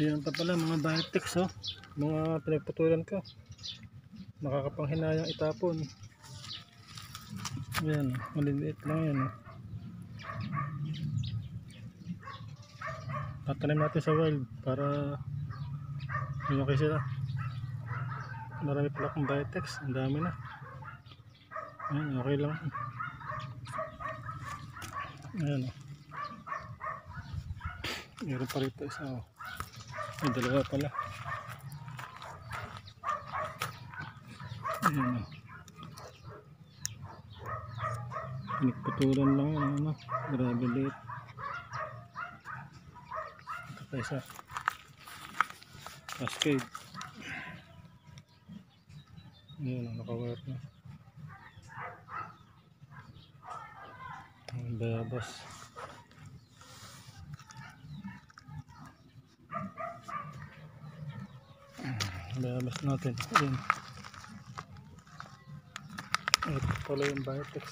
Yan pa pala mga biotex oh. Mga pinagputulan ko. Nakakapanghinayang itapon. Yan, maliliit lang yan. oh. Tatanim natin sa wild para lumaki sila. Marami pala akong biotex. Ang dami na. Ayan, okay lang. Ayan oh. Meron pa rito isa oh. May dalawa pala. Ayan. Pinagputulan lang yan ano. Grabe liit. Ito pa isa. Cascade. Ayan o, nakawire na. Ang bayabas. Bayabas natin. Ayan. Ito pala yung biotex.